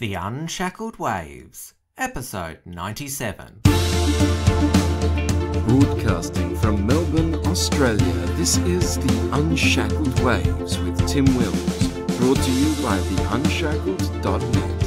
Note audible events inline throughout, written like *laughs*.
The Unshackled Waves, episode 97. Broadcasting from Melbourne, Australia, this is The Unshackled Waves with Tim Wills, brought to you by theunshackled.net.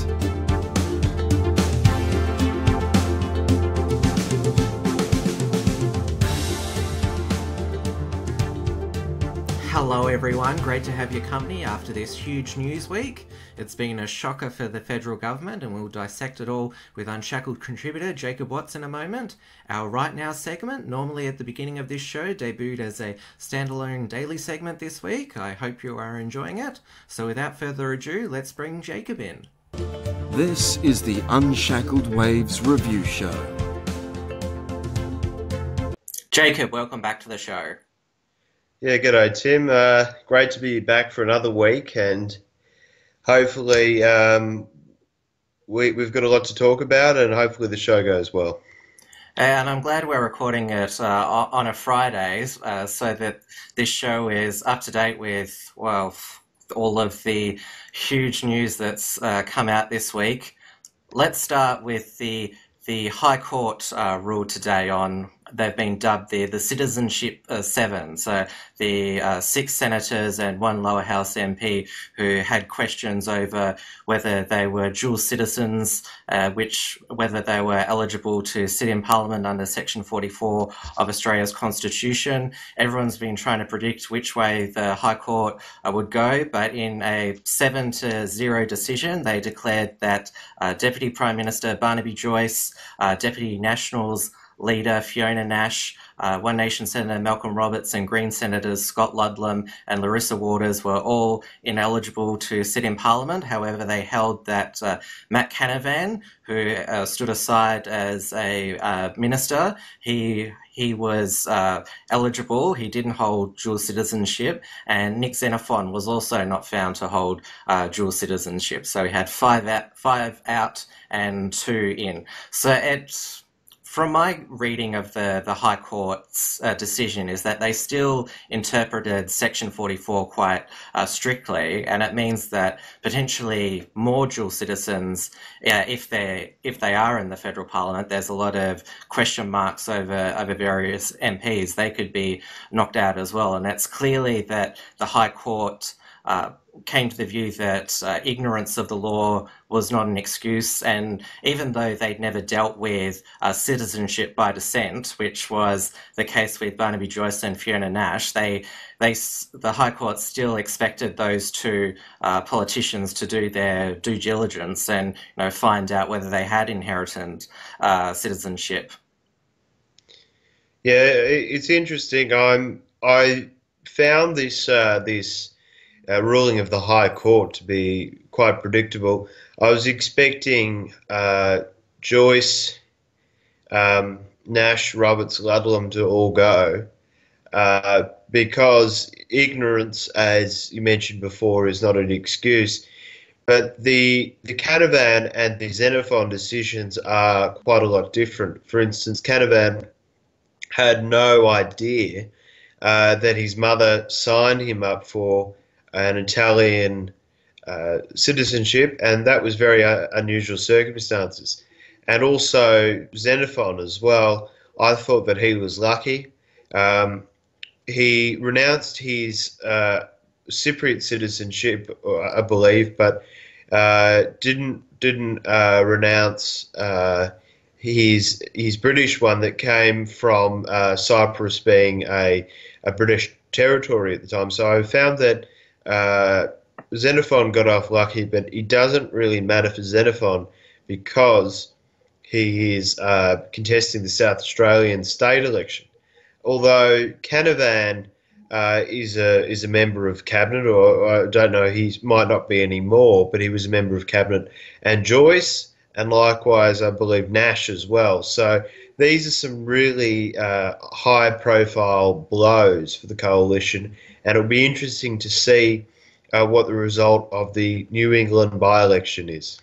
Hello, everyone. Great to have your company after this huge news week. It's been a shocker for the federal government, and we'll dissect it all with Unshackled contributor Jacob Watts in a moment. Our Right Now segment, normally at the beginning of this show, debuted as a standalone daily segment this week. I hope you are enjoying it. So, without further ado, let's bring Jacob in. This is the Unshackled Waves Review Show. Jacob, welcome back to the show. Yeah, g'day, Tim. Uh, great to be back for another week, and hopefully um, we, we've got a lot to talk about, and hopefully the show goes well. And I'm glad we're recording it uh, on a Friday uh, so that this show is up to date with, well, all of the huge news that's uh, come out this week. Let's start with the the High Court uh, ruled today on they've been dubbed the the Citizenship uh, Seven. So the uh, six senators and one lower house MP who had questions over whether they were dual citizens, uh, which whether they were eligible to sit in Parliament under Section 44 of Australia's Constitution. Everyone's been trying to predict which way the High Court uh, would go, but in a seven to zero decision, they declared that uh, Deputy Prime Minister Barnaby Joyce, uh, Deputy Nationals leader Fiona Nash, uh, One Nation Senator Malcolm Roberts, and Green Senators Scott Ludlam and Larissa Waters were all ineligible to sit in Parliament. However, they held that uh, Matt Canavan, who uh, stood aside as a uh, minister, he he was uh, eligible. He didn't hold dual citizenship, and Nick Xenophon was also not found to hold uh, dual citizenship. So he had five out, five out, and two in. So it's from my reading of the, the High Court's uh, decision is that they still interpreted Section 44 quite uh, strictly, and it means that potentially more dual citizens, uh, if they if they are in the federal parliament, there's a lot of question marks over over various MPs. They could be knocked out as well, and it's clearly that the High Court. Uh, came to the view that uh, ignorance of the law was not an excuse, and even though they'd never dealt with uh, citizenship by descent, which was the case with Barnaby Joyce and Fiona Nash, they they the High Court still expected those two uh, politicians to do their due diligence and you know find out whether they had inherited uh, citizenship. Yeah, it's interesting. I'm I found this uh, this uh, ruling of the High Court to be quite predictable. I was expecting uh, Joyce, um, Nash, Roberts, Ludlam to all go uh, because ignorance, as you mentioned before, is not an excuse. But the the Canavan and the Xenophon decisions are quite a lot different. For instance, Canavan had no idea uh, that his mother signed him up for an Italian uh, citizenship, and that was very uh, unusual circumstances. And also Xenophon as well. I thought that he was lucky. Um, he renounced his uh, Cypriot citizenship, I believe, but uh, didn't didn't uh, renounce uh, his his British one that came from Cyprus being a, a British territory at the time. So I found that uh, Xenophon got off lucky, but it doesn't really matter for Xenophon because he is uh, contesting the South Australian state election. Although Canavan uh, is a is a member of cabinet, or, I don't know, he might not be anymore, but he was a member of cabinet, and Joyce, and likewise, I believe Nash as well. So these are some really uh, high profile blows for the coalition and it'll be interesting to see uh, what the result of the New England by election is.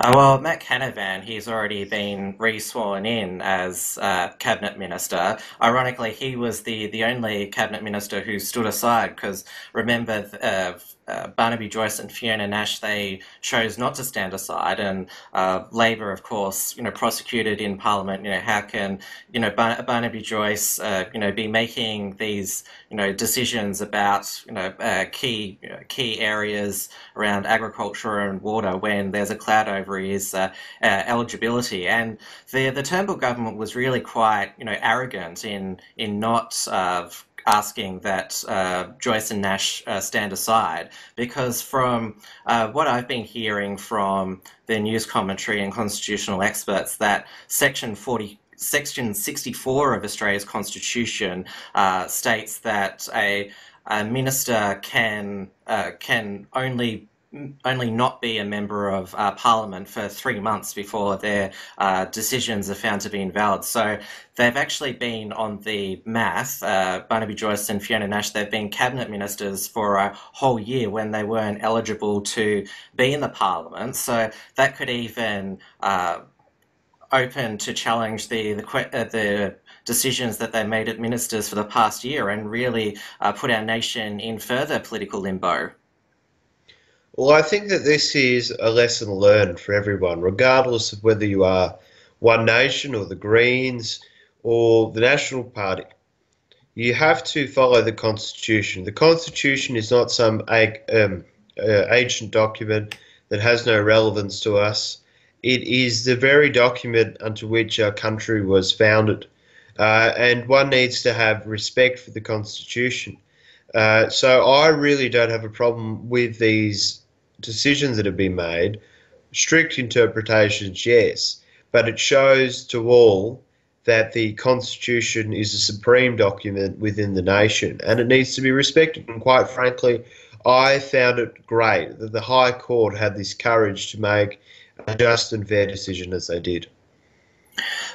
Uh, well, Matt Canavan, he's already been re-sworn in as uh, cabinet minister. Ironically, he was the, the only cabinet minister who stood aside because remember, uh, uh, Barnaby Joyce and Fiona Nash, they chose not to stand aside, and uh, Labor, of course, you know, prosecuted in Parliament. You know, how can you know Bar- Barnaby Joyce, uh, you know, be making these you know decisions about you know uh, key you know, key areas around agriculture and water when there's a cloud over his uh, uh, eligibility? And the the Turnbull government was really quite you know arrogant in in not asking that uh, Joyce and Nash uh, stand aside because, from uh, what I've been hearing from the news commentary and constitutional experts, that Section 40. Section 64 of Australia's Constitution uh, states that a, a minister can uh, can only only not be a member of uh, parliament for three months before their uh, decisions are found to be invalid. So they've actually been on the math, uh, Barnaby Joyce and Fiona Nash, they've been cabinet ministers for a whole year when they weren't eligible to be in the parliament. So that could even uh, open to challenge the the, uh, the decisions that they made as ministers for the past year and really uh, put our nation in further political limbo. Well, I think that this is a lesson learned for everyone, regardless of whether you are One Nation or the Greens or the National Party. You have to follow the Constitution. The Constitution is not some um, uh, ancient document that has no relevance to us. It is the very document unto which our country was founded. Uh, and one needs to have respect for the Constitution. Uh, so I really don't have a problem with these decisions that have been made, strict interpretations, yes, but it shows to all that the Constitution is a supreme document within the nation and it needs to be respected. And quite frankly, I found it great that the High Court had this courage to make a just and fair decision as they did.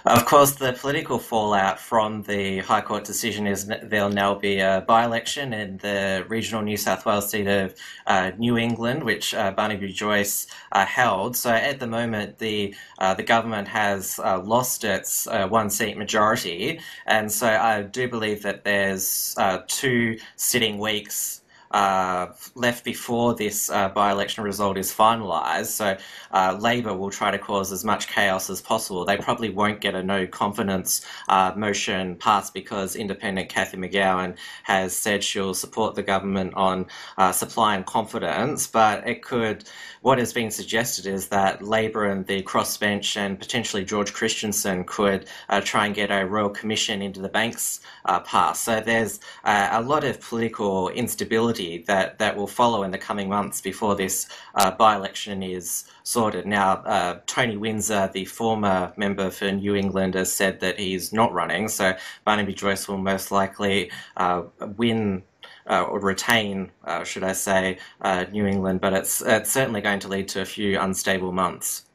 Of course, the political fallout from the High Court decision is there'll now be a by election in the regional New South Wales seat of uh, New England, which uh, Barnaby Joyce uh, held. So at the moment, the uh, the government has uh, lost its uh, one seat majority, and so I do believe that there's two sitting weeks uh, left before this uh, by-election result is finalised. So uh, Labor will try to cause as much chaos as possible. They probably won't get a no confidence uh, motion passed because independent Cathy McGowan has said she'll support the government on uh, supply and confidence, but it could. What has been suggested is that Labor and the crossbench and potentially George Christensen could uh, try and get a royal commission into the banks passed. So there's a lot of political instability that, that will follow in the coming months before this uh, by-election is sorted. Now, uh, Tony Windsor, the former member for New England, has said that he's not running, so Barnaby Joyce will most likely uh, win uh, or retain, uh, should I say, uh, New England, but it's, it's certainly going to lead to a few unstable months.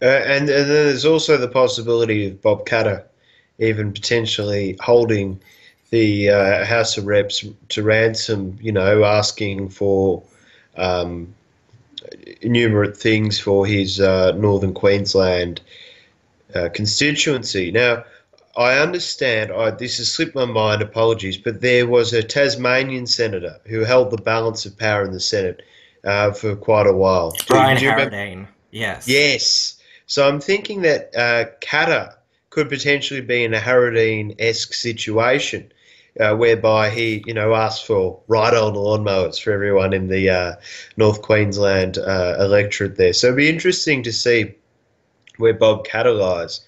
Uh, and, and then there's also the possibility of Bob Katter even potentially holding the uh, House of Reps to ransom, you know, asking for um, things for his Northern Queensland constituency. Now, I understand, I, this has slipped my mind, apologies, but there was a Tasmanian senator who held the balance of power in the Senate uh, for quite a while. Brian Harradine, yes. Yes. So I'm thinking that uh, could potentially be in a Harradine esque situation uh, whereby he, you know, asked for ride-on lawnmowers for everyone in the uh, North Queensland uh, electorate there. So it'd be interesting to see where Bob Katter lies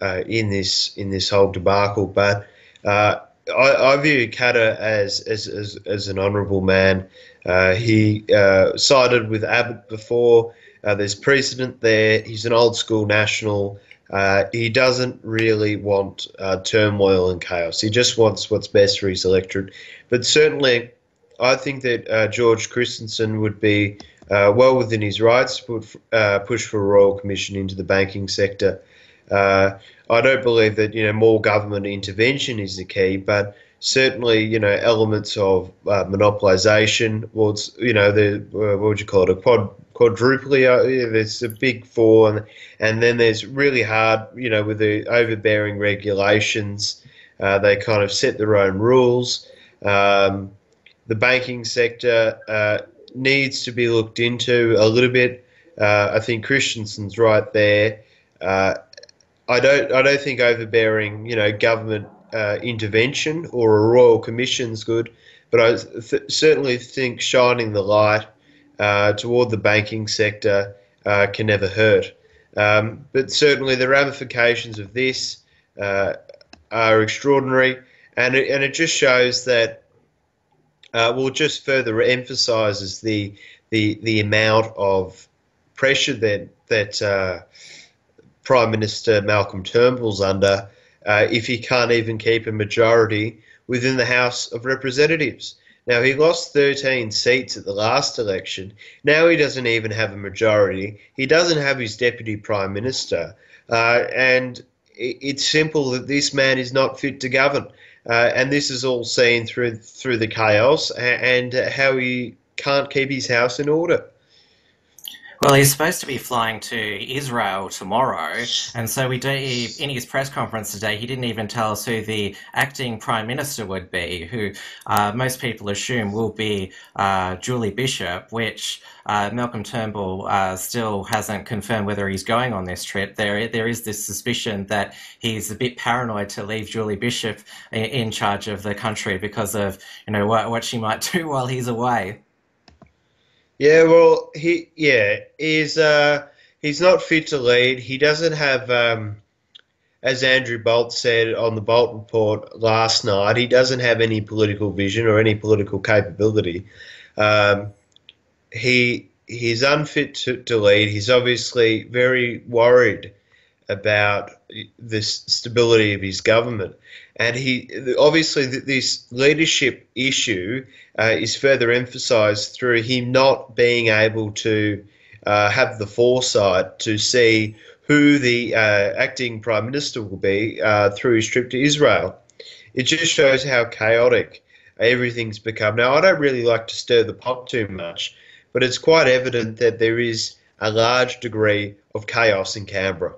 uh, in this in this whole debacle. But uh, I, I, view Katter as as, as, as an honourable man. Uh, he sided with Abbott before. there's precedent there. He's an old school national. Uh, he doesn't really want uh, turmoil and chaos. He just wants what's best for his electorate. But certainly, I think that uh, George Christensen would be uh, well within his rights to put, uh, push for a royal commission into the banking sector. Uh, I don't believe that you know more government intervention is the key, but certainly you know elements of monopolisation. Well, it's, you know the what would you call it a quad quadruply. Uh, there's a big four, and, and then there's really hard, you know, with the overbearing regulations. Uh, they kind of set their own rules. Um, the banking sector uh, needs to be looked into a little bit. Uh, I think Christensen's right there. Uh, I don't. I don't think overbearing, you know, government uh, intervention or a royal commission's good, but I th- certainly think shining the light uh, toward the banking sector uh, can never hurt. Um, but certainly the ramifications of this uh, are extraordinary, and it, and it just shows that. Uh, well, just further emphasises the the the amount of pressure that that uh, Prime Minister Malcolm Turnbull's under uh, if he can't even keep a majority within the House of Representatives. Now, he lost 13 seats at the last election. Now he doesn't even have a majority. He doesn't have his deputy prime minister. Uh, and it's simple that this man is not fit to govern. Uh, and this is all seen through through the chaos and how he can't keep his house in order. Well, he's supposed to be flying to Israel tomorrow, and so we do. In his press conference today, he didn't even tell us who the acting prime minister would be, who uh, most people assume will be uh, Julie Bishop, which uh, Malcolm Turnbull uh, still hasn't confirmed whether he's going on this trip. There, there is this suspicion that he's a bit paranoid to leave Julie Bishop in, in charge of the country because of you know what, what she might *laughs* do while he's away. Yeah, well, he yeah he's uh, he's not fit to lead. He doesn't have, um, as Andrew Bolt said on the Bolt report last night, he doesn't have any political vision or any political capability. Um, he he's unfit to, to lead. He's obviously very worried about the stability of his government. And he obviously this leadership issue uh, is further emphasised through him not being able to uh, have the foresight to see who the uh, acting prime minister will be uh, through his trip to Israel. It just shows how chaotic everything's become. Now, I don't really like to stir the pot too much, but it's quite evident that there is a large degree of chaos in Canberra.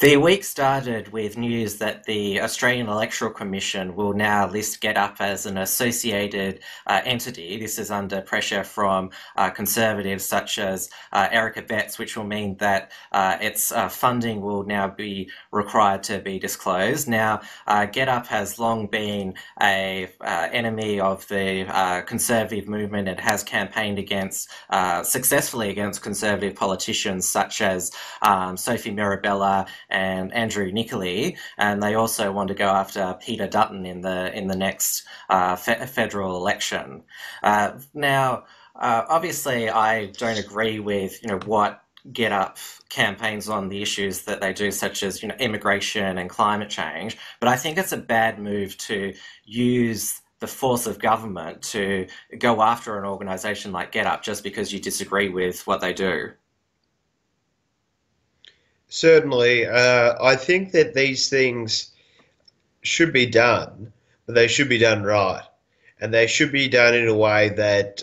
The week started with news that the Australian Electoral Commission will now list GetUp as an associated uh, entity. This is under pressure from uh, conservatives such as uh, Eric Abetz, which will mean that uh, its uh, funding will now be required to be disclosed. Now, uh, GetUp has long been a enemy of the conservative movement. It has campaigned against successfully against conservative politicians such as um, Sophie Mirabella and Andrew Nikolic, and they also want to go after Peter Dutton in the in the next uh, fe- federal election. Uh, now, uh, obviously, I don't agree with you know what GetUp campaigns on the issues that they do, such as you know immigration and climate change. But I think it's a bad move to use the force of government to go after an organisation like GetUp just because you disagree with what they do. Certainly, uh, I think that these things should be done, but they should be done right, and they should be done in a way that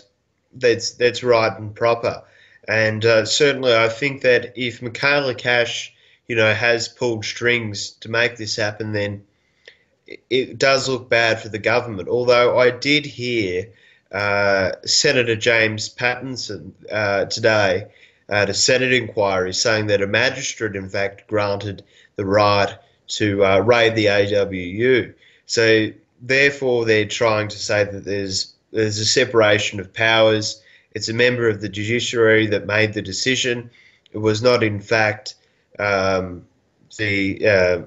that's that's right and proper. And uh, certainly, I think that if Michaelia Cash, you know, has pulled strings to make this happen, then it does look bad for the government. Although I did hear uh, Senator James Paterson uh, today at a Senate inquiry saying that a magistrate, in fact, granted the right to uh, raid the AWU. So, therefore, they're trying to say that there's there's a separation of powers. It's a member of the judiciary that made the decision. It was not, in fact, um, the uh,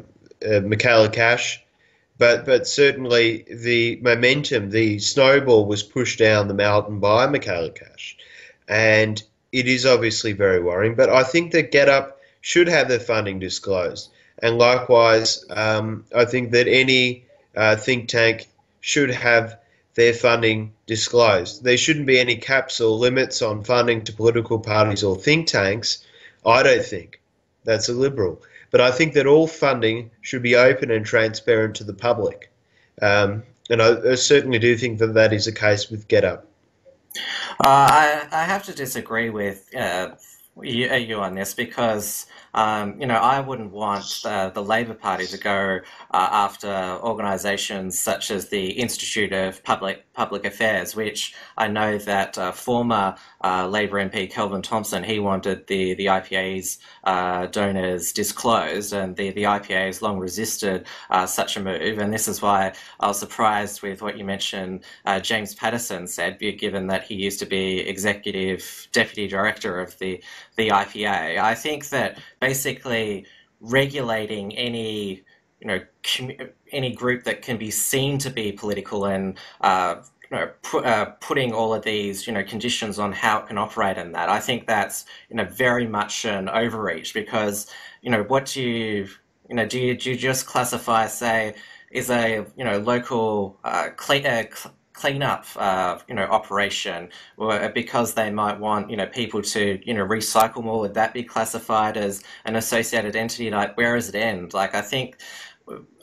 uh, Michaelia Cash, but but certainly the momentum, the snowball was pushed down the mountain by Michaelia Cash, and it is obviously very worrying. But I think that GetUp should have their funding disclosed. And likewise, um, I think that any uh, think tank should have their funding disclosed. There shouldn't be any caps or limits on funding to political parties or think tanks. I don't think that's a liberal. But I think that all funding should be open and transparent to the public. Um, and I, I certainly do think that that is the case with GetUp. Uh, I, I have to disagree with uh, you, you on this because um, you know, I wouldn't want uh, the Labor Party to go uh, after organisations such as the Institute of Public Public Affairs, which I know that uh, former uh, Labor MP Kelvin Thomson, he wanted the the IPA's uh, donors disclosed, and the the IPA has long resisted uh, such a move, and this is why I was surprised with what you mentioned. James Paterson said, given that he used to be executive deputy director of the the IPA. I think that basically regulating any you know any group that can be seen to be political and uh, you know, put, uh, putting all of these you know conditions on how it can operate in that. I think that's you know very much an overreach because you know what do you you know do you, do you just classify say is a you know local uh, cle- uh, cleanup, uh, you know, operation, or because they might want, you know, people to, you know, recycle more, would that be classified as an associated entity? Like, where does it end? Like, I think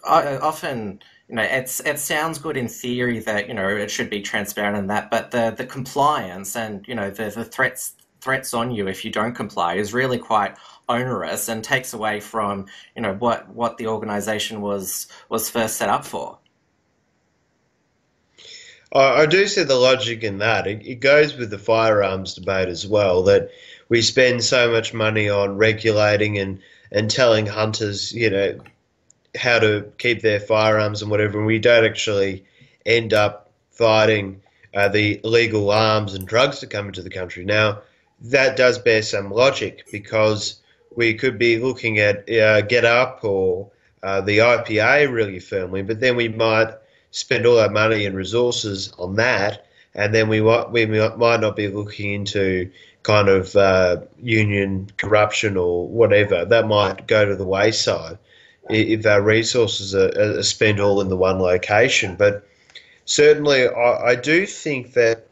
I, often, you know, it's it sounds good in theory that you know it should be transparent and that, but the the compliance and you know the the threats threats on you if you don't comply is really quite onerous and takes away from you know what what the organization was was first set up for. I, I do see the logic in that. It, it goes with the firearms debate as well that we spend so much money on regulating and, and telling hunters, you know, how to keep their firearms and whatever, and we don't actually end up fighting uh, the illegal arms and drugs that come into the country. Now, that does bear some logic because we could be looking at uh, GetUp or uh, the IPA really firmly, but then we might spend all our money and resources on that, and then we might, we might not be looking into kind of uh, union corruption or whatever. That might go to the wayside if our resources are, are spent all in the one location. But certainly, I, I do think that.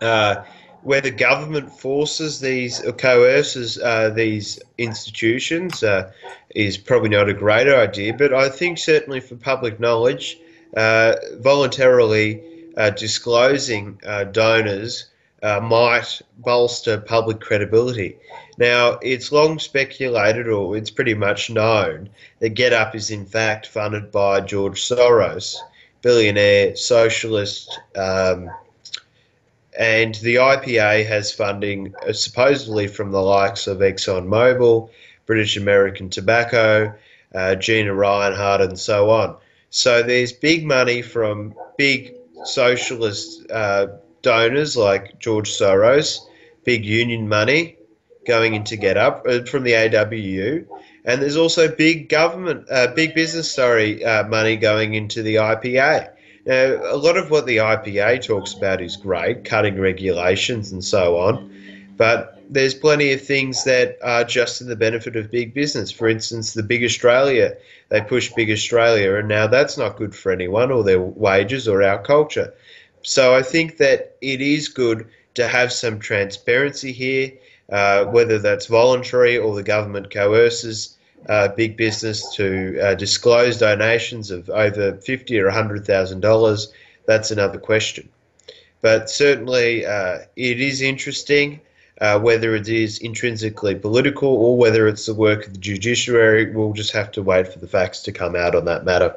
Uh, where the government forces these or coerces uh, these institutions uh, is probably not a great idea, but I think certainly for public knowledge, uh, voluntarily uh, disclosing uh, might bolster public credibility. Now, it's long speculated, or it's pretty much known, that GetUp is in fact funded by George Soros, billionaire socialist. Um, and the IPA has funding uh, supposedly from the likes of ExxonMobil, British American Tobacco, uh, Gina Rinehart, and so on. So there's big money from big socialist uh, donors like George Soros, big union money going into GetUp uh, from the AWU, and there's also big government, uh, big business, sorry, uh, money going into the IPA. Now, a lot of what the IPA talks about is great, cutting regulations and so on, but there's plenty of things that are just in the benefit of big business. For instance, the Big Australia, they push Big Australia, and now that's not good for anyone or their wages or our culture. So I think that it is good to have some transparency here, uh, whether that's voluntary or the government coerces uh, big business to uh, disclose donations of over fifty or hundred thousand dollars. That's another question. But certainly, uh, it is interesting. Uh, whether it is intrinsically political or whether it's the work of the judiciary, we'll just have to wait for the facts to come out on that matter.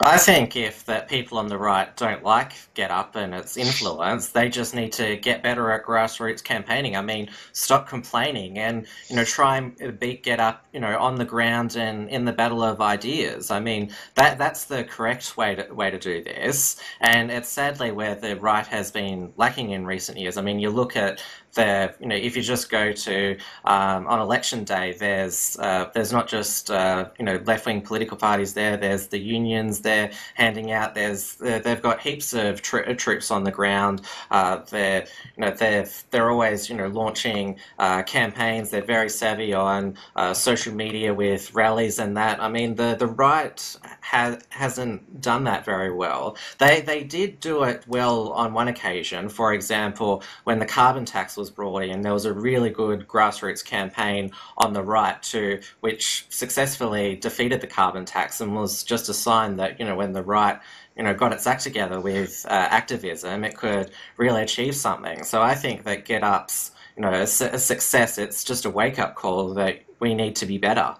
I think if that people on the right don't like GetUp and its influence, they just need to get better at grassroots campaigning. I mean, stop complaining and you know try and beat GetUp, you know, on the ground and in the battle of ideas. I mean, that that's the correct way to way to do this, and it's sadly where the right has been lacking in recent years. I mean, you look at there, you know, if you just go to um, on election day, there's uh, there's not just uh, you know left wing political parties there. There's the unions there handing out. There's they've got heaps of tr- troops on the ground. Uh, they're you know they're they're always you know launching uh, campaigns. They're very savvy on uh, social media with rallies and that. I mean the the right has hasn't done that very well. They they did do it well on one occasion. For example, when the carbon tax was brought in, there was a really good grassroots campaign on the right too, which successfully defeated the carbon tax and was just a sign that you know when the right you know got its act together with uh, activism, it could really achieve something. So I think that GetUp's you know a, a success. It's just a wake up call that we need to be better.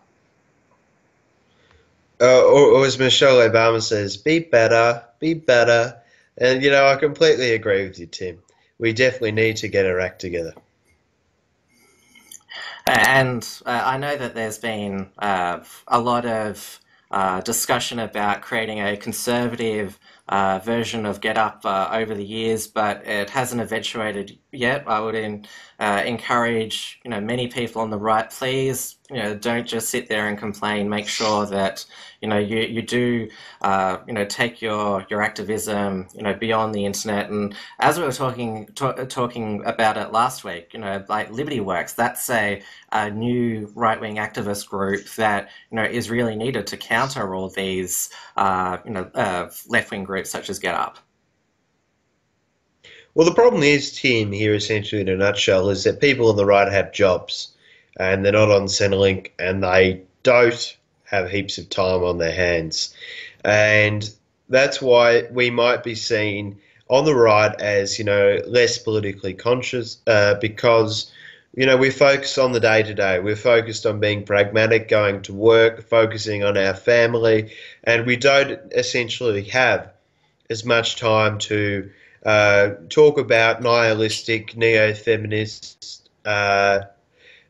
Uh, or, or, as Michelle Obama says, be better, be better. And, you know, I completely agree with you, Tim. We definitely need to get our act together. And uh, I know that there's been uh, a lot of uh, discussion about creating a conservative uh, version of GetUp uh, over the years, but it hasn't eventuated yet. I would in, uh, encourage you know many people on the right, please you know don't just sit there and complain. Make sure that you know you you do uh, you know take your your activism you know beyond the internet. And as we were talking talking about it last week, you know like Liberty Works, that's a, a new right wing activist group that you know is really needed to counter all these uh, you know uh, left wing groups such as GetUp. Well, the problem is, Tim, here essentially in a nutshell, is that people on the right have jobs and they're not on Centrelink and they don't have heaps of time on their hands. And that's why we might be seen on the right as, you know, less politically conscious uh, because, you know, we focus on the day to day. We're focused on being pragmatic, going to work, focusing on our family, and we don't essentially have as much time to uh, talk about nihilistic, neo feminist, uh,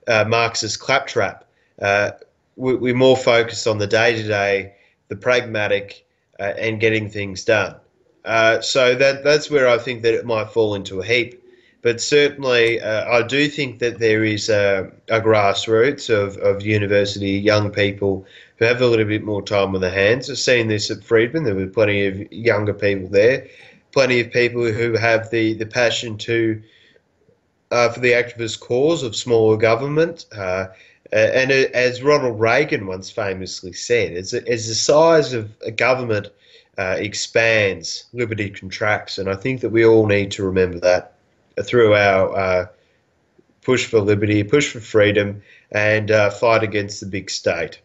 uh, Marxist claptrap. Uh, we, are more focused on the day to day, the pragmatic, uh, and getting things done. Uh, so that that's where I think that it might fall into a heap. But certainly, I do think that there is a, a grassroots of, of university young people who have a little bit more time on their hands. I've seen this at Friedman. There were plenty of younger people there plenty of people who have the, the passion to uh, for the activist cause of smaller government. Uh, and as Ronald Reagan once famously said, as, as the size of a government uh, expands, liberty contracts. And I think that we all need to remember that through our uh, push for liberty, push for freedom, and uh, fight against the big state.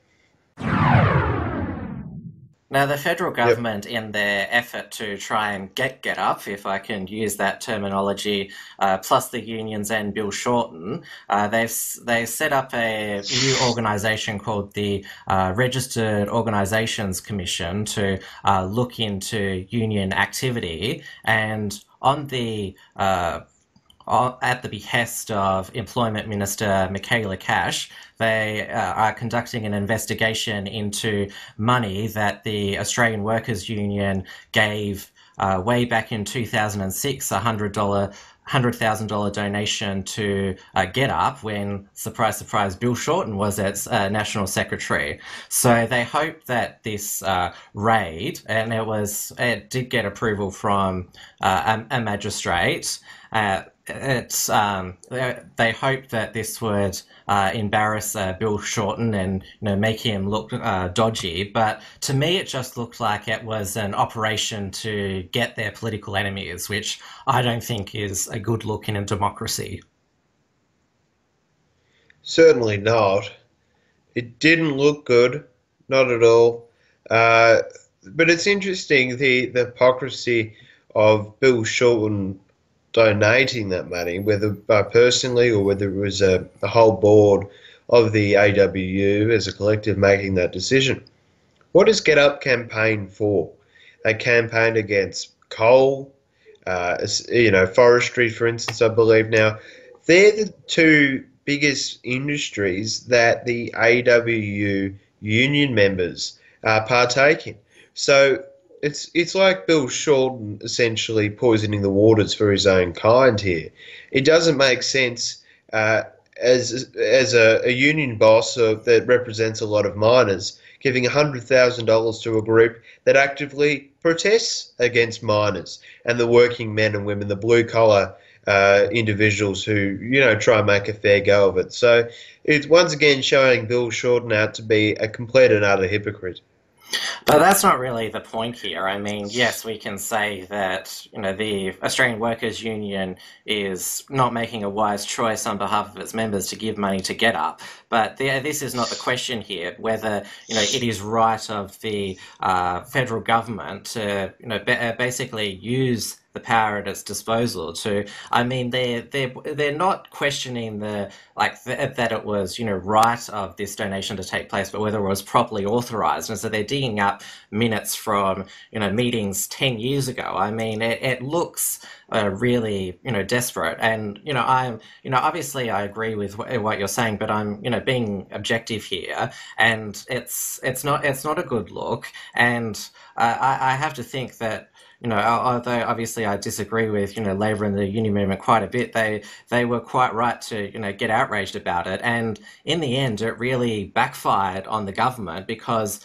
Now, the federal government, yep. in their effort to try and get GetUp, if I can use that terminology, uh, plus the unions and Bill Shorten, uh, they've they set up a new organisation called the uh, Registered Organisations Commission to uh, look into union activity. And on the uh, at the behest of Employment Minister Michaelia Cash, they uh, are conducting an investigation into money that the Australian Workers Union gave uh, way back in 2006, a $100 $100,000 donation to uh, GetUp when, surprise, surprise, Bill Shorten was its uh, national secretary. So they hope that this uh, raid, and it was, it did get approval from uh, a, a, magistrate, uh, it's um, they hope that this would uh, embarrass uh, Bill Shorten and you know make him look uh, dodgy. But to me, it just looked like it was an operation to get their political enemies, which I don't think is a good look in a democracy. Certainly not. It didn't look good, not at all. Uh, but it's interesting the, the hypocrisy of Bill Shorten donating that money, whether by personally or whether it was a, a whole board of the AWU as a collective making that decision. What does GetUp campaign for? They campaigned against coal, uh, you know, forestry, for instance, I believe now. They're the two biggest industries that the AWU union members uh, partake in. So it's it's like Bill Shorten essentially poisoning the waters for his own kind here. It doesn't make sense uh, as as a, a union boss that represents a lot of miners giving hundred thousand dollars to a group that actively protests against miners and the working men and women, the blue collar uh, individuals who you know try and make a fair go of it. So it's once again showing Bill Shorten out to be a complete and utter hypocrite. But that's not really the point here. I mean, yes, we can say that you know the Australian Workers Union is not making a wise choice on behalf of its members to give money to GetUp, but the, this is not the question here. Whether you know it is right of the uh, federal government to you know basically use the power at its disposal to i mean they're they're they're not questioning the like the, that it was you know right of this donation to take place but whether it was properly authorized. And so they're digging up minutes from you know meetings 10 years ago. I mean it, it looks uh, really you know desperate. And you know i'm you know obviously i agree with what you're saying but i'm you know being objective here. And it's it's not it's not a good look. And uh, I, I have to think that you know, although obviously I disagree with, you know, Labor and the union movement quite a bit, they they were quite right to, you know, get outraged about it. And in the end, it really backfired on the government because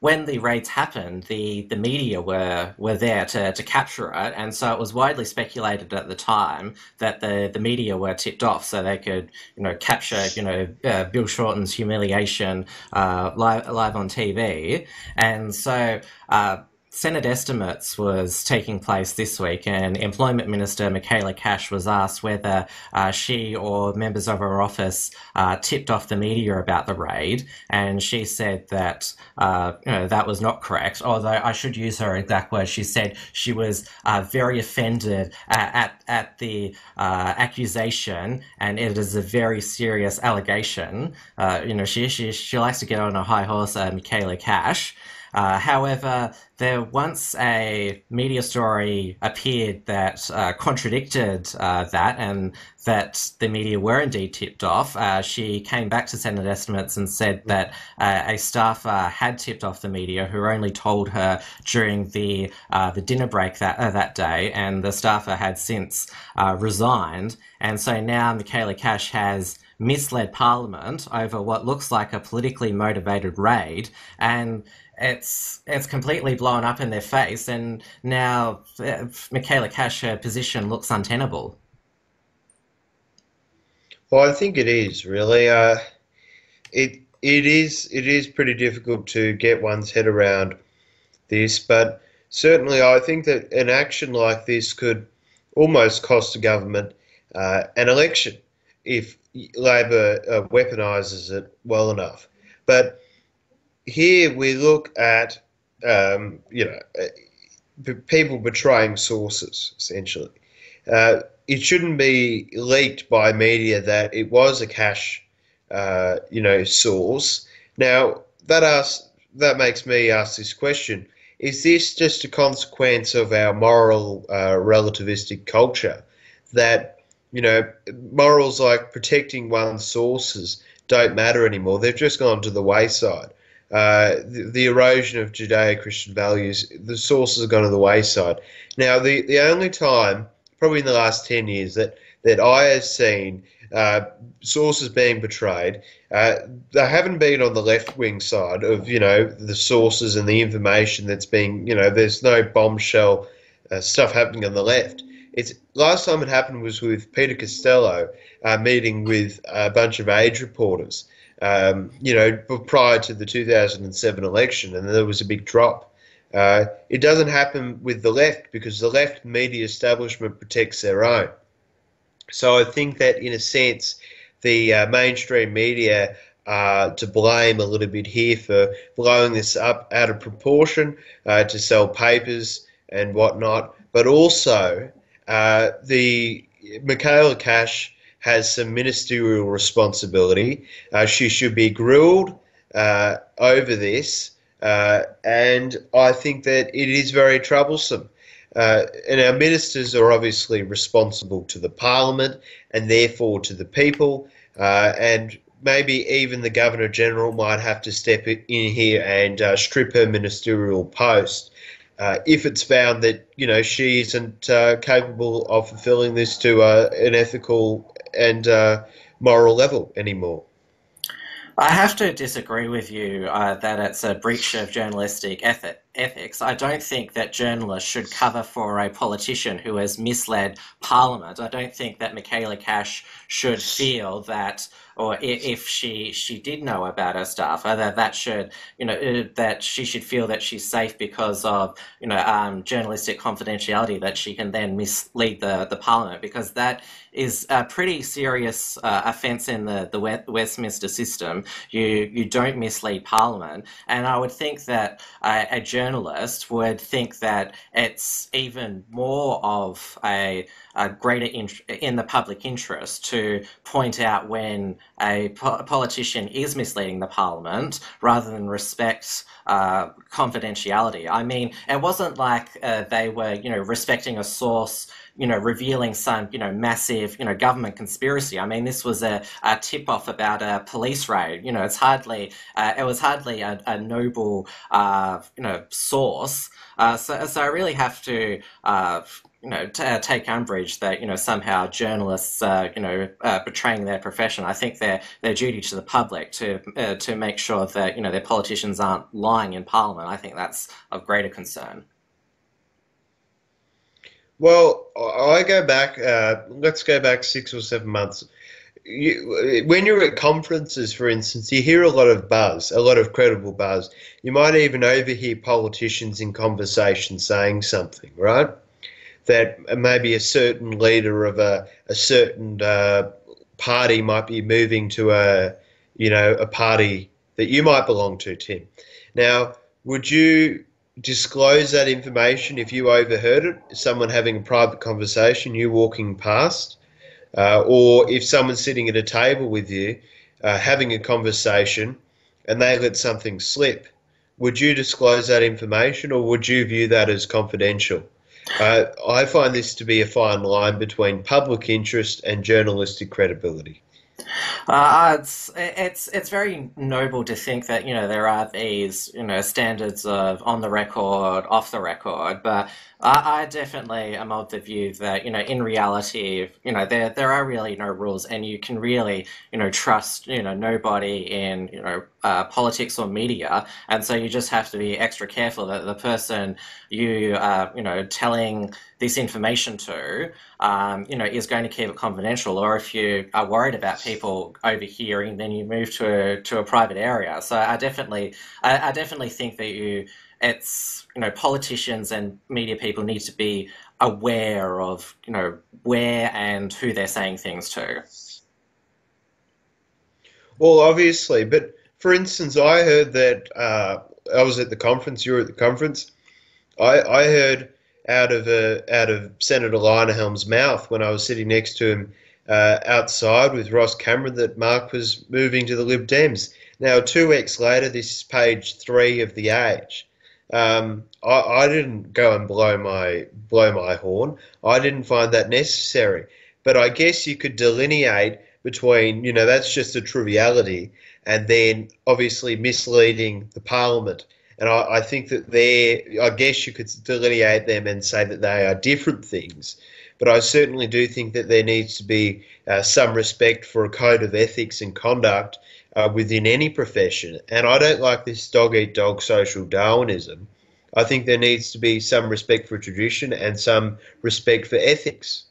when the raids happened, the, the media were were there to, to capture it, and so it was widely speculated at the time that the, the media were tipped off so they could you know capture you know uh, Bill Shorten's humiliation uh, live live on TV, and so. Uh, Senate estimates was taking place this week, and Employment Minister Michaelia Cash was asked whether uh, she or members of her office uh, tipped off the media about the raid, and she said that uh, you know, that was not correct. Although I should use her exact words, she said she was uh, very offended at at, at the uh, accusation, and it is a very serious allegation. Uh, you know, she, she she likes to get on a high horse, Michaelia Cash. Uh, however, there once a media story appeared that uh, contradicted uh, that and that the media were indeed tipped off. Uh, she came back to Senate estimates and said that uh, a staffer had tipped off the media who only told her during the the dinner break that that day, and the staffer had since resigned. And so now Michaelia Cash has misled Parliament over what looks like a politically motivated raid, and it's it's completely blown up in their face, and now uh, Michaelia Cash, her position looks untenable. Well, I think it is really. Uh, it it is it is pretty difficult to get one's head around this, but certainly I think that an action like this could almost cost the government uh, an election if Labor uh, weaponises it well enough. But here we look at um, you know uh, people betraying sources essentially. Uh, it shouldn't be leaked by media that it was a cash uh, you know source. Now that asks, that makes me ask this question: Is this just a consequence of our moral uh, relativistic culture that you know morals like protecting one's sources don't matter anymore? They've just gone to the wayside uh, the, the, erosion of Judeo-Christian values, the sources have gone to the wayside. Now, the, the only time, probably in the last 10 years, that, that I have seen uh, sources being betrayed, uh, they haven't been on the left-wing side of, you know, the sources and the information that's being, you know, there's no bombshell uh, stuff happening on the left. It's last time it happened was with Peter Costello uh, meeting with a bunch of age reporters um, you know, prior to the 2007 election, and there was a big drop. Uh, it doesn't happen with the left because the left media establishment protects their own. So I think that, in a sense, the uh, mainstream media are to blame a little bit here for blowing this up out of proportion uh, to sell papers and whatnot. But also, uh, the Michaelia Cash has some ministerial responsibility. Uh, she should be grilled uh, over this, uh, and I think that it is very troublesome. Uh, and our ministers are obviously responsible to the parliament and therefore to the people, and maybe even the governor general might have to step in here and strip her ministerial post. Uh, if it's found that you know she isn't uh, capable of fulfilling this to uh, an ethical and uh, moral level anymore. I have to disagree with you uh, that it's a breach of journalistic ethic, ethics, I don't think that journalists should cover for a politician who has misled Parliament. I don't think that Michaelia Cash should feel that, or if she she did know about her staff, uh, that that should you know uh, that she should feel that she's safe because of you know um, journalistic confidentiality that she can then mislead the the Parliament because that is a pretty serious uh, offence in the, the Westminster system. You you don't mislead Parliament, and I would think that a, a journalist would think that it's even more of a, a greater in the public interest to point out when a po- politician is misleading the Parliament rather than respect uh, confidentiality. I mean, it wasn't like uh, they were, you know, respecting a source you know, revealing some, you know, massive, you know, government conspiracy. I mean, this was a, a tip-off about a police raid. You know, it's hardly, uh, it was hardly a, a noble, uh, you know, source. Uh, so, so I really have to, uh, you know, t- uh, take umbrage that you know somehow journalists, uh, you know, uh, betraying their profession. I think their their duty to the public to uh, to make sure that you know their politicians aren't lying in Parliament. I think that's of greater concern. Well, I go back. Uh, let's go back six or seven months. You, when you're at conferences, for instance, you hear a lot of buzz, a lot of credible buzz. You might even overhear politicians in conversation saying something, right? That maybe a certain leader of a, a certain uh, party might be moving to a, you know, a party that you might belong to, Tim. Now, would you disclose that information if you overheard it, someone having a private conversation, you walking past, uh, or if someone's sitting at a table with you uh, having a conversation and they let something slip, would you disclose that information or would you view that as confidential? Uh, I find this to be a fine line between public interest and journalistic credibility. Uh, it's it's it's very noble to think that you know there are these you know standards of on the record, off the record, but I, I definitely am of the view that you know in reality, you know there there are really no rules, and you can really you know trust you know nobody in you know uh, politics or media, and so you just have to be extra careful that the person you uh, you know telling this information to um, you know is going to keep it confidential, or if you are worried about people overhearing, then you move to a, to a private area. So I definitely I, I definitely think that you it's you know politicians and media people need to be aware of you know where and who they're saying things to. Well, obviously, but for instance, I heard that uh, I was at the conference. You were at the conference. I, I heard out of uh, out of Senator Leyonhjelm's mouth when I was sitting next to him uh, outside with Ross Cameron that Mark was moving to the Lib Dems. Now, two weeks later, this is page three of the Age. Um, I, I didn't go and blow my blow my horn. I didn't find that necessary. But I guess you could delineate between, you know, that's just a triviality, and then obviously misleading the parliament. And I, I think that they, I guess you could delineate them and say that they are different things. But I certainly do think that there needs to be uh, some respect for a code of ethics and conduct uh, within any profession. And I don't like this dog eat dog social Darwinism. I think there needs to be some respect for tradition and some respect for ethics.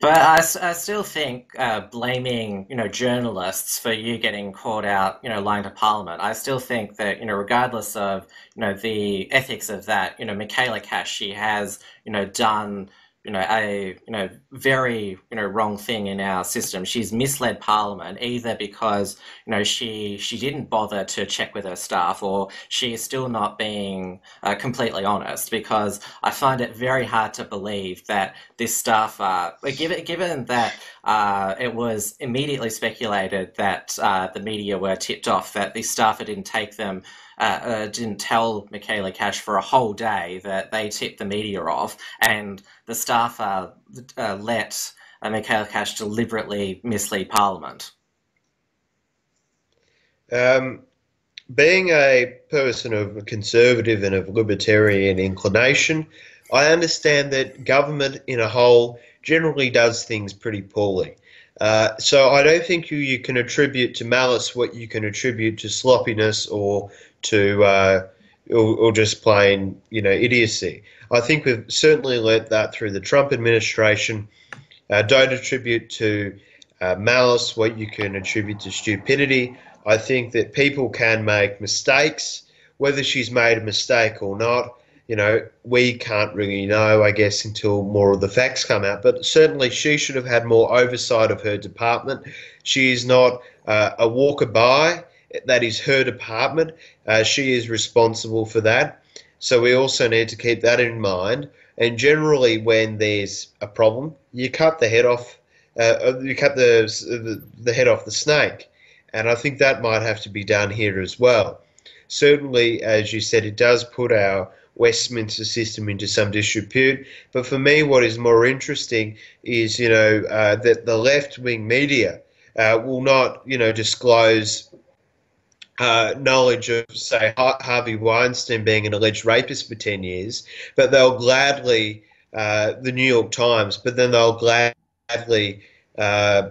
But I, I still think uh, blaming you know journalists for you getting caught out you know lying to Parliament. I still think that you know regardless of you know the ethics of that, you know Michaelia Cash she has you know done you know, a you know very you know wrong thing in our system. She's misled Parliament either because you know she she didn't bother to check with her staff, or she is still not being uh, completely honest. Because I find it very hard to believe that this staff, uh, given given that uh, it was immediately speculated that uh, the media were tipped off that this staffer didn't take them uh, uh, didn't tell Michaelia Cash for a whole day that they tipped the media off, and the staff uh, uh let Michaelia Cash deliberately mislead Parliament. Um, being a person of conservative and of libertarian inclination, I understand that government in a whole generally does things pretty poorly. Uh, so I don't think you, you can attribute to malice what you can attribute to sloppiness or to uh, or, or, just plain you know idiocy. I think we've certainly learnt that through the Trump administration. Uh, don't attribute to uh, malice what you can attribute to stupidity. I think that people can make mistakes, whether she's made a mistake or not you know, we can't really know, I guess, until more of the facts come out. But certainly, she should have had more oversight of her department. She is not uh, a walker by. That is her department. Uh, she is responsible for that. So we also need to keep that in mind. And generally, when there's a problem, you cut the head off. Uh, you cut the, the the head off the snake, and I think that might have to be done here as well. Certainly, as you said, it does put our Westminster system into some disrepute. But for me, what is more interesting is, you know, uh, that the left wing media uh, will not, you know, disclose uh, knowledge of, say, Harvey Weinstein being an alleged rapist for 10 years, but they'll gladly, uh, the New York Times, but then they'll gladly, uh,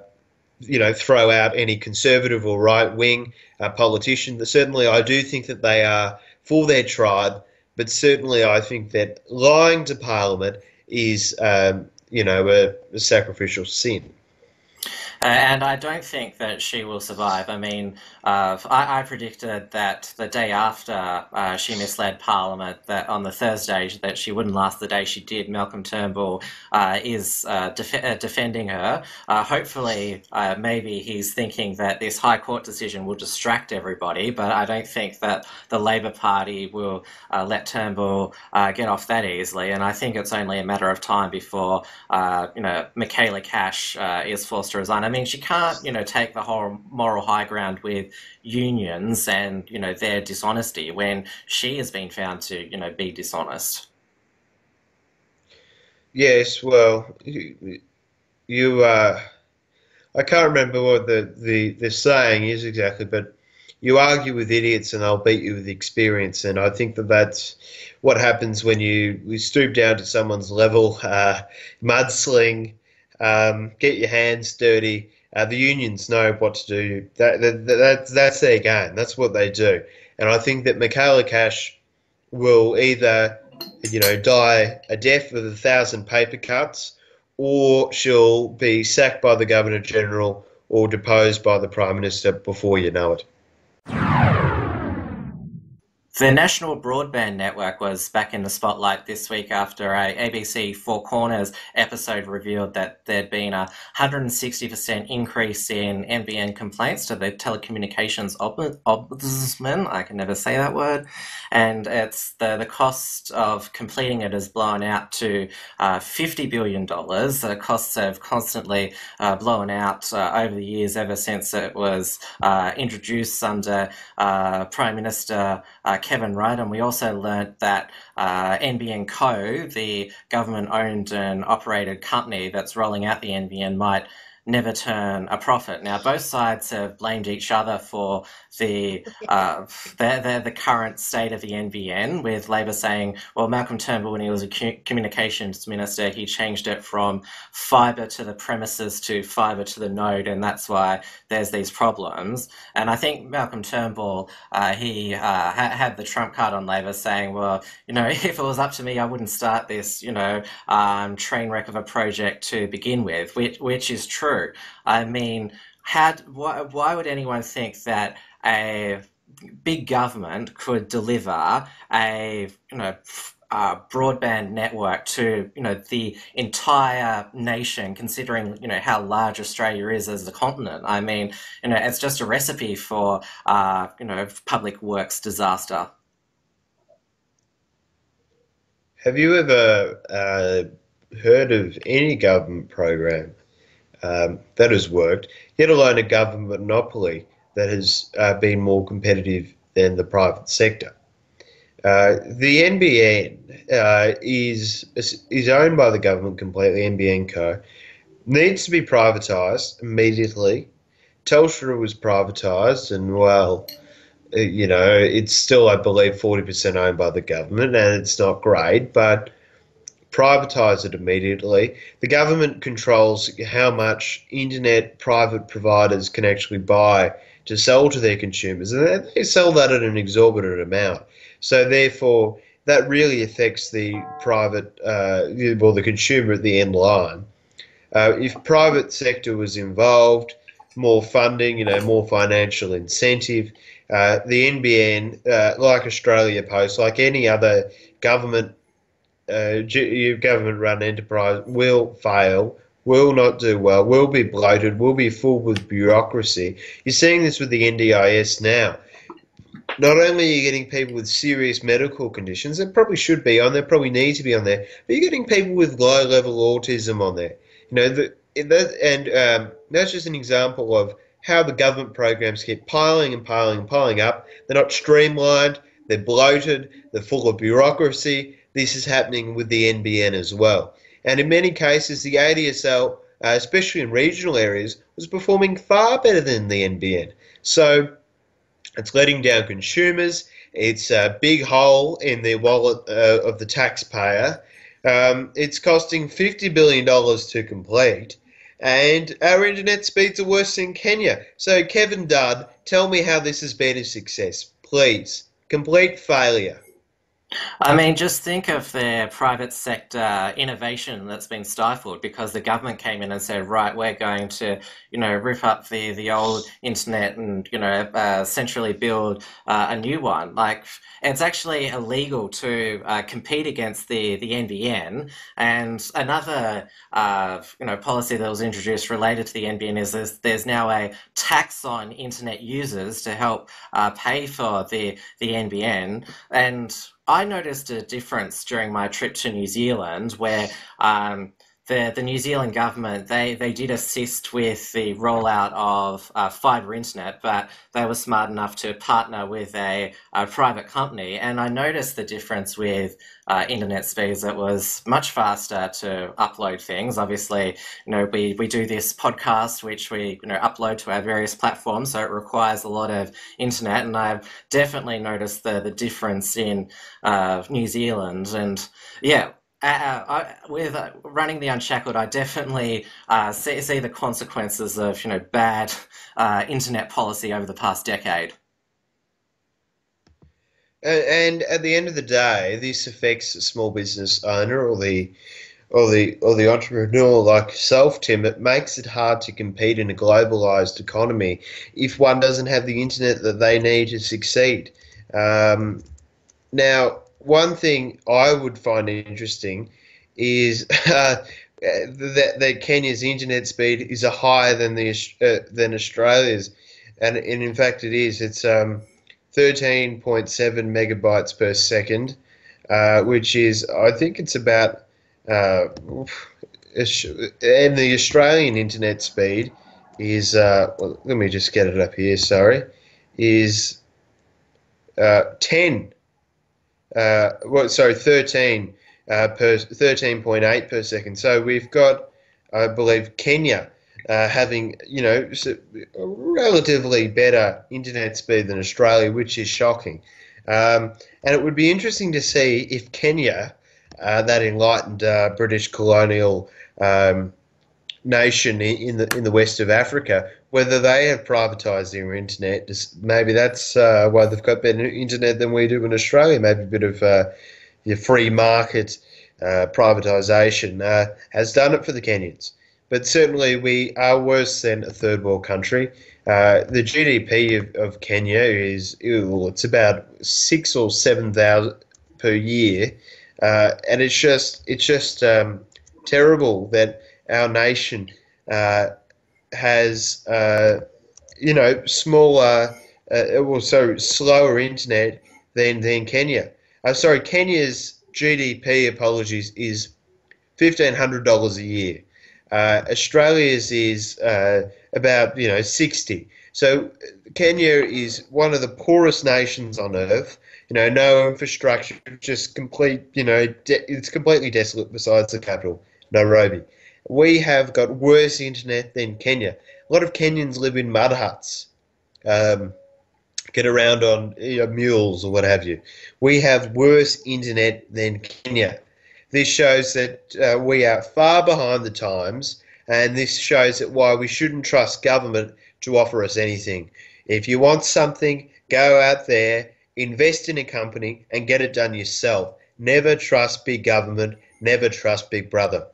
you know, throw out any conservative or right wing uh, politician. Certainly, I do think that they are for their tribe but certainly I think that lying to Parliament is, um, you know, a, a sacrificial sin. And I don't think that she will survive. I mean, uh, I, I, predicted that the day after uh, she misled Parliament, that on the Thursday that she wouldn't last the day she did. Malcolm Turnbull uh, is uh, def- uh, defending her. hopefully, maybe he's thinking that this High Court decision will distract everybody, but I don't think that the Labor Party will let Turnbull get off that easily. And I think it's only a matter of time before you know Michaelia Cash is forced to resign. I mean, she can't, you know, take the whole moral high ground with unions and, you know, their dishonesty when she has been found to, you know, be dishonest. Yes, well, you, you uh, I can't remember what the, the, the saying is exactly, but you argue with idiots and they'll beat you with experience. And I think that that's what happens when you, you stoop down to someone's level, uh, mudsling, um, get your hands dirty. Uh, the unions know what to do. That, that, that, that's their game. That's what they do. And I think that Michaelia Cash will either, you know, die a death with a thousand paper cuts, or she'll be sacked by the Governor General or deposed by the Prime Minister before you know it. The National Broadband Network was back in the spotlight this week after a ABC Four Corners episode revealed that there'd been a 160% increase in NBN complaints to the Telecommunications Ombudsman. I can never say that word. And it's the, the cost of completing it has blown out to uh, $50 billion. The costs have constantly uh, blown out uh, over the years, ever since it was uh, introduced under uh, Prime Minister uh, Kevin Rudd, and we also learnt that uh, NBN Co, the government-owned and operated company that's rolling out the NBN, might never turn a profit. Now, both sides have blamed each other for the *laughs* uh, the, the, the, current state of the NBN, with Labor saying, well, Malcolm Turnbull, when he was a communications minister, he changed it from fibre to the premises to fibre to the node, and that's why there's these problems. And I think Malcolm Turnbull, uh, he uh, ha- had the trump card on Labor saying, well, you know, *laughs* if it was up to me, I wouldn't start this, you know, um, train wreck of a project to begin with, which, which is true I mean, had why, why would anyone think that a big government could deliver a you know broadband network to you know the entire nation, considering you know how large Australia is as a continent. I mean, you know, it's just a recipe for uh, you know public works disaster. Have you ever uh, heard of any government program um, that has worked, let alone a government monopoly that has uh, been more competitive than the private sector. Uh, the NBN uh, is is owned by the government completely. NBN Co needs to be privatised immediately. Telstra was privatised, and well, uh, you know, it's still, I believe, forty percent owned by the government, and it's not great, but privatise it immediately. The government controls how much internet private providers can actually buy to sell to their consumers, and they sell that at an exorbitant amount. So therefore, that really affects the private, uh, well, the consumer at the end line. Uh, if private sector was involved, more funding, you know, more financial incentive, uh, the NBN, uh, like Australia Post, like any other government uh, government-run enterprise, will fail, will not do well, will be bloated, will be full with bureaucracy. You're seeing this with the NDIS now not only are you getting people with serious medical conditions that probably should be on there, probably need to be on there, but you're getting people with low level autism on there. You know, the, and um, that's just an example of how the government programs keep piling and piling and piling up. They're not streamlined, they're bloated, they're full of bureaucracy. This is happening with the NBN as well. And in many cases, the ADSL, uh, especially in regional areas, was performing far better than the NBN. So it's letting down consumers. It's a big hole in the wallet uh, of the taxpayer. Um, it's costing $50 billion to complete. And our internet speeds are worse than Kenya. So, Kevin Dudd, tell me how this has been a success, please. Complete failure. I mean, just think of the private sector innovation that's been stifled because the government came in and said, right, we're going to, you know, rip up the, the old internet and, you know, uh, centrally build uh, a new one. Like, it's actually illegal to uh, compete against the, the NBN. And another, uh, you know, policy that was introduced related to the NBN is there's, there's now a tax on internet users to help uh, pay for the, the NBN. And I noticed a difference during my trip to New Zealand where um, the, the New Zealand government, they, they did assist with the rollout of uh, fibre internet, but they were smart enough to partner with a, a private company. And I noticed the difference with uh, internet speeds. It was much faster to upload things. Obviously, you know, we, we do this podcast, which we, you know, upload to our various platforms. So it requires a lot of internet. And I've definitely noticed the, the difference in uh, New Zealand. And yeah, uh, I, with uh, running the Unshackled, I definitely uh, see, see the consequences of you know bad uh, internet policy over the past decade. And, at the end of the day, this affects the small business owner or the or the or the entrepreneur like self, Tim. It makes it hard to compete in a globalized economy if one doesn't have the internet that they need to succeed. Um, now, one thing I would find interesting is *laughs* uh, that, that Kenya's internet speed is a higher than the uh, than Australia's, and, and in fact it is. It's um, 13.7 megabytes per second, uh, which is I think it's about uh, and the Australian internet speed is uh, well, let me just get it up here. Sorry, is uh, 10 uh, well, sorry, 13 uh, per 13.8 per second. So we've got, I believe, Kenya uh, having you know a relatively better internet speed than Australia, which is shocking. Um, and it would be interesting to see if Kenya, uh, that enlightened uh, British colonial um, nation in the in the west of Africa, whether they have privatised their internet. Just, maybe that's uh, why they've got better internet than we do in Australia. Maybe a bit of uh, your free market uh, privatisation uh, has done it for the Kenyans. But certainly, we are worse than a third world country. Uh, the GDP of, of Kenya is it's about six or seven thousand per year, uh, and it's just it's just um, terrible that our nation uh, has, uh, you know, smaller, uh, well, so slower internet than, than Kenya. Uh, sorry, Kenya's GDP, apologies, is $1,500 a year. Uh, Australia's is uh, about, you know, 60 so Kenya is one of the poorest nations on earth. You know, no infrastructure, just complete. You know, it's completely desolate besides the capital, Nairobi we have got worse internet than Kenya. A lot of Kenyans live in mud huts, um, get around on you know, mules or what have you. We have worse internet than Kenya. This shows that uh, we are far behind the times, and this shows that why we shouldn't trust government to offer us anything. If you want something, go out there, invest in a company, and get it done yourself. Never trust big government, never trust big brother.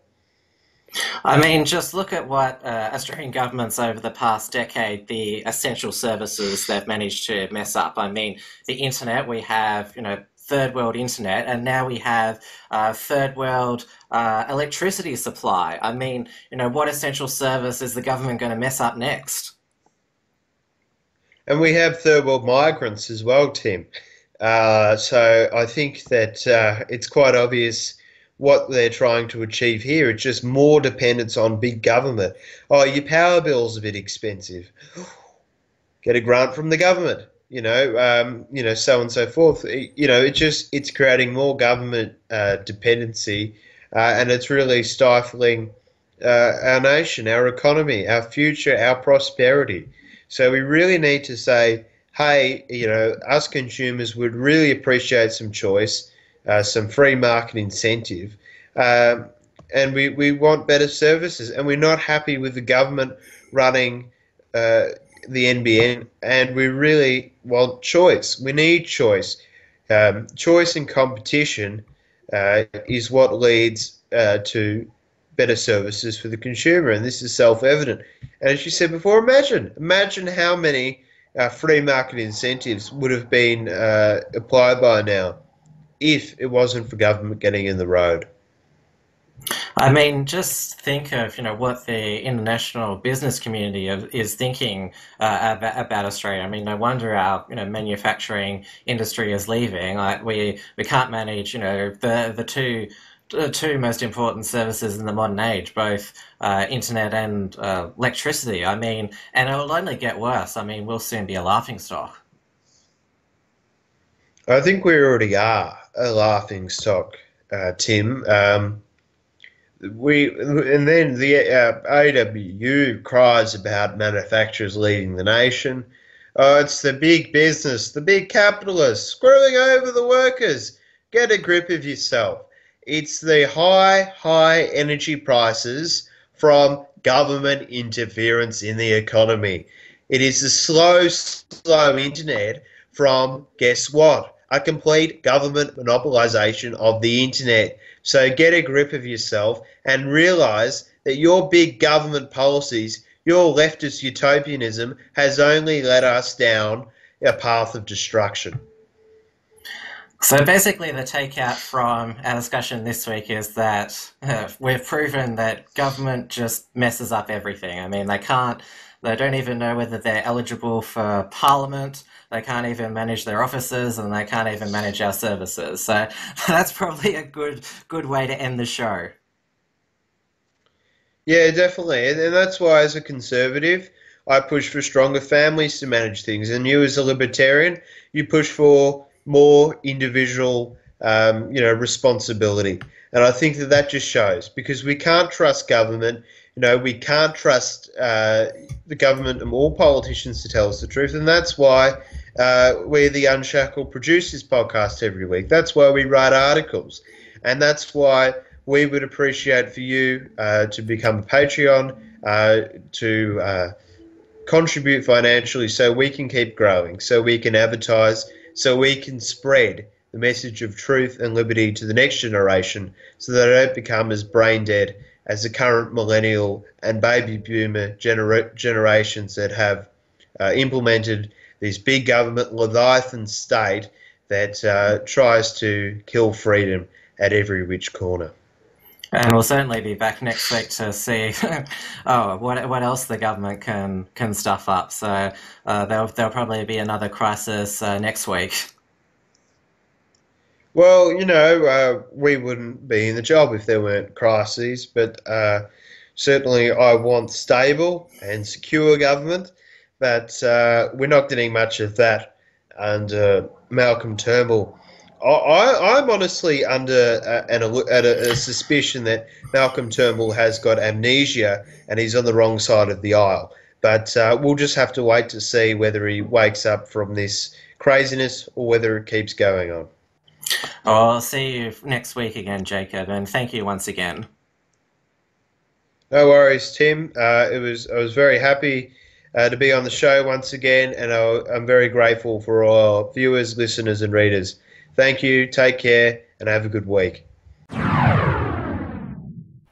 I mean, just look at what uh, Australian governments over the past decade, the essential services they've managed to mess up. I mean, the internet, we have, you know, third world internet, and now we have uh, third world uh, electricity supply. I mean, you know, what essential service is the government going to mess up next? And we have third world migrants as well, Tim. Uh, so I think that uh, it's quite obvious what they're trying to achieve here. It's just more dependence on big government. Oh, your power bill's a bit expensive. *sighs* Get a grant from the government. You know, um, you know, so and so forth. You know, it just it's creating more government uh, dependency, uh, and it's really stifling uh, our nation, our economy, our future, our prosperity. So we really need to say, hey, you know, us consumers would really appreciate some choice uh, some free market incentive. Um, and we, we want better services. And we're not happy with the government running uh, the NBN. And we really want choice. We need choice. Um, choice and competition uh, is what leads uh, to better services for the consumer. And this is self evident. And as you said before, imagine, imagine how many uh, free market incentives would have been uh, applied by now if it wasn't for government getting in the road. I mean, just think of you know what the international business community is thinking uh, about, Australia. I mean, no wonder our you know manufacturing industry is leaving. Like we we can't manage you know the the two the two most important services in the modern age, both uh, internet and uh, electricity. I mean, and it will only get worse. I mean, we'll soon be a laughing stock. I think we already are a laughing stock, uh, Tim. Um, we and then the uh, AWU cries about manufacturers leading the nation. Oh, it's the big business, the big capitalists screwing over the workers. Get a grip of yourself. It's the high, high energy prices from government interference in the economy. It is the slow, slow internet from guess what? A complete government monopolisation of the internet. So get a grip of yourself and realise that your big government policies, your leftist utopianism, has only led us down a path of destruction. So basically, the takeout from our discussion this week is that uh, we've proven that government just messes up everything. I mean, they can't, they don't even know whether they're eligible for parliament. They can't even manage their offices, and they can't even manage our services. So *laughs* that's probably a good good way to end the show. Yeah, definitely, and, that's why, as a conservative, I push for stronger families to manage things, and you, as a libertarian, you push for more individual, um, you know, responsibility. And I think that that just shows because we can't trust government. You know, we can't trust uh, the government and all politicians to tell us the truth, and that's why uh, we, the Unshackled, produce this podcast every week. That's why we write articles, and that's why we would appreciate for you uh, to become a Patreon, uh, to uh, contribute financially, so we can keep growing, so we can advertise, so we can spread the message of truth and liberty to the next generation, so that they don't become as brain dead as the current millennial and baby boomer genera- generations that have uh, implemented this big government leviathan state that uh, tries to kill freedom at every which corner. And we'll certainly be back next week to see, *laughs* oh, what what else the government can can stuff up. So uh, there'll there'll probably be another crisis uh, next week. Well, you know, uh, we wouldn't be in the job if there weren't crises, but uh, certainly I want stable and secure government but uh, we're not getting much of that under Malcolm Turnbull. I, am honestly under a, an, a, a, suspicion that Malcolm Turnbull has got amnesia and he's on the wrong side of the aisle. But uh, we'll just have to wait to see whether he wakes up from this craziness or whether it keeps going on. Oh, I'll see you next week again, Jacob, and thank you once again. No worries, Tim. Uh, it was I was very happy uh, to be on the show once again, and I, I'm very grateful for all viewers, listeners, and readers. Thank you. Take care, and have a good week.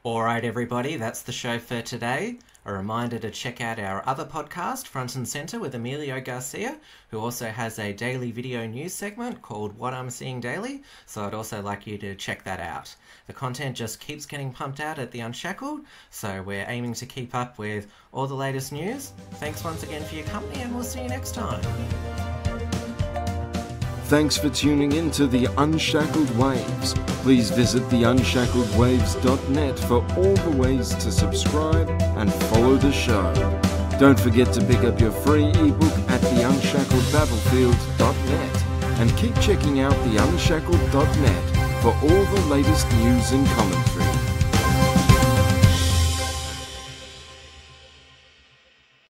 All right, everybody, that's the show for today. A reminder to check out our other podcast, Front and Center, with Emilio Garcia, who also has a daily video news segment called What I'm Seeing Daily. So I'd also like you to check that out. The content just keeps getting pumped out at The Unshackled, so we're aiming to keep up with all the latest news. Thanks once again for your company, and we'll see you next time. Thanks for tuning in to The Unshackled Waves. Please visit theunshackledwaves.net for all the ways to subscribe and follow the show. Don't forget to pick up your free ebook at theunshackledbattlefield.net and keep checking out theunshackled.net for all the latest news and commentary.